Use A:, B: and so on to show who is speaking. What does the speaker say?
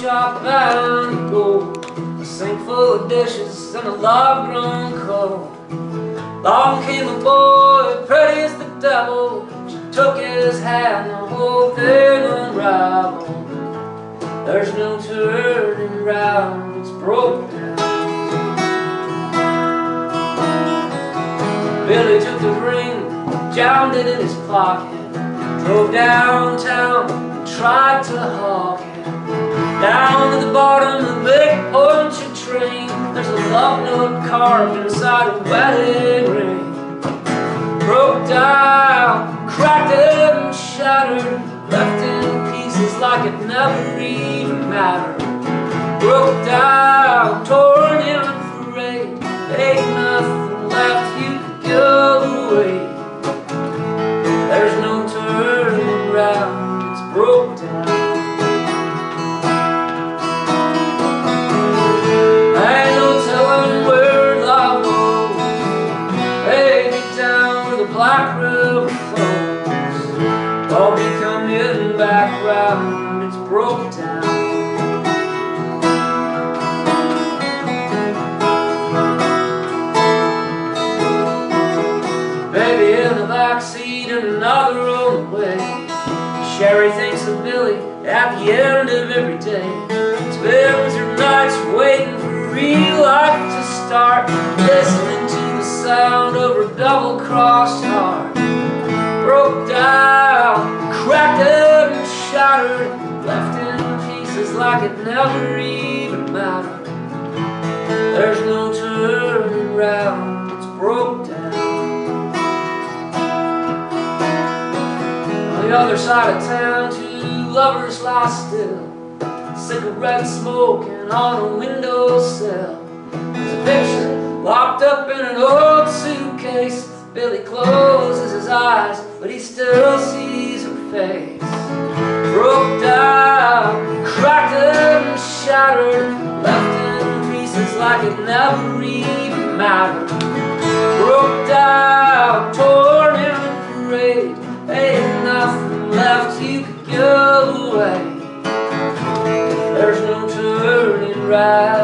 A: shop and gold. A sink full of dishes and a log grown cold. Long came a boy, pretty as the devil. She took his hand, the whole thing unraveled. There's no turning round, it's broke down. Billy took the ring, jammed it in his pocket, drove downtown and tried to hawk it. Down to the bottom of the big puncher train, there's a love note carved inside a wedding ring. Broke down, cracked and shattered, left in pieces like it never even mattered. Broke down, torn and frayed, ain't nothing left you could give away. Black River flows. All be coming back round, it's broke down. Baby in the back seat and another on the way. Sherry thinks of Billy at the end of every day. Spends her nights waiting for real life to start. Listening to sound of her double-crossed heart. Broke down, cracked up and shattered. Left in pieces like it never even mattered. There's no turning round, it's broke down. On the other side of town, two lovers lie still. Cigarette smoking on a windowsill. There's a picture locked up in an old suitcase. Billy closes his eyes, but he still sees her face. Broke down, cracked and shattered, left in pieces like it never even mattered. Broke down, torn and frayed, ain't nothing left you could give away. There's no turning right.